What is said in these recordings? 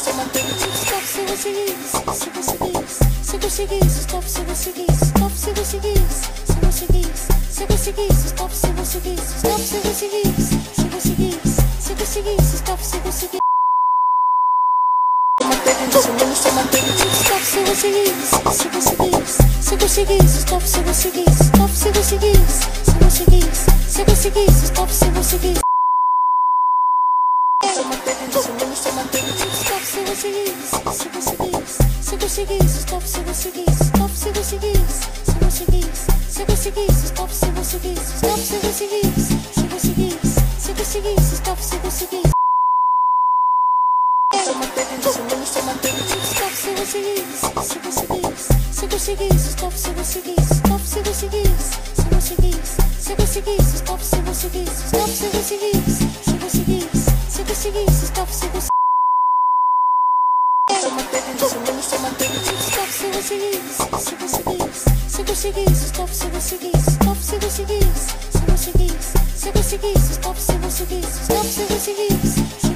você manter Stop se você quis, se você quis Se você quis, stop se você quis Stop se você quis, se você quis Se você quis, stop se você quis Stop se você quis, se você quis Se você quis, stop se você manter Stop se você quis, se você quis Se você quis, stop se você quis Stop se você quis, se você quis Se você quis, stop se você quis você manter Stop se você quis, se você quis Se você quis, stop se você quis Stop se você quis, se você quis Se você quis, stop se você quis Stop se você quis, se você quis Se você quis, stop se você quis você manter Stop se você quis, se você quis Se você quis, stop se você quis Stop se você quis, se você quis Se você quis, stop se você quis Stop se você quis Se stop se você você Stop se quis, se quis Se quis, stop se quis Stop se quis, se quis Se quis, stop se quis Stop se quis, se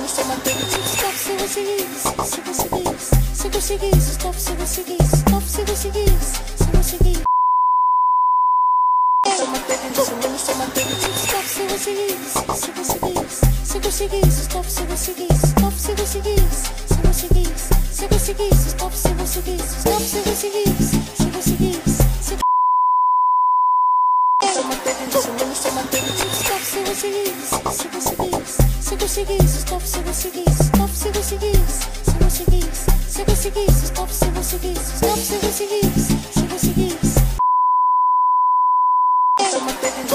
você manter Stop se quis, se você quis Se quis, stop se você quis Stop se você quis, se você você manter Stop se você quis, se você quis Se você quis, stop se você quis Stop se você quis, se você quis Se você quis, stop se você quis Stop se você quis, se você quis Se você manter Stop se você quis, se você quis Se você quis, stop se você quis Stop se você quis, se você quis Se você quis, stop se você quis Stop se você se você quis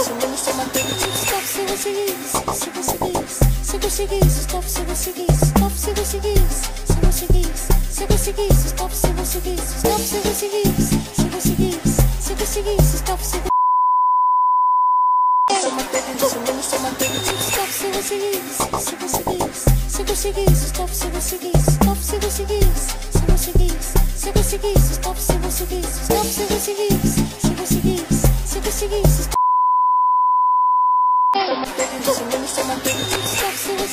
você manter Stop se você quis, se você quis Se você quis, stop se você quis Stop se você quis, se você quis Se você quis, stop se você quis Stop se você quis, se você quis Se você quis, stop se você se você quis, se você quis Se você quis, stop se você quis Stop se você quis, se você quis Se você quis, stop se você quis Stop se você quis, se você quis Se você quis,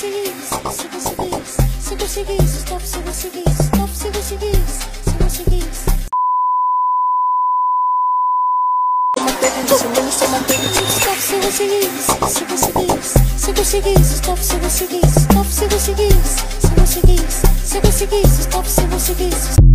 Se quis, se quis Se quis, stop se Stop se se Stop se quis, se você quis Se você quis, stop se quis Stop se quis, se quis Se quis, stop se quis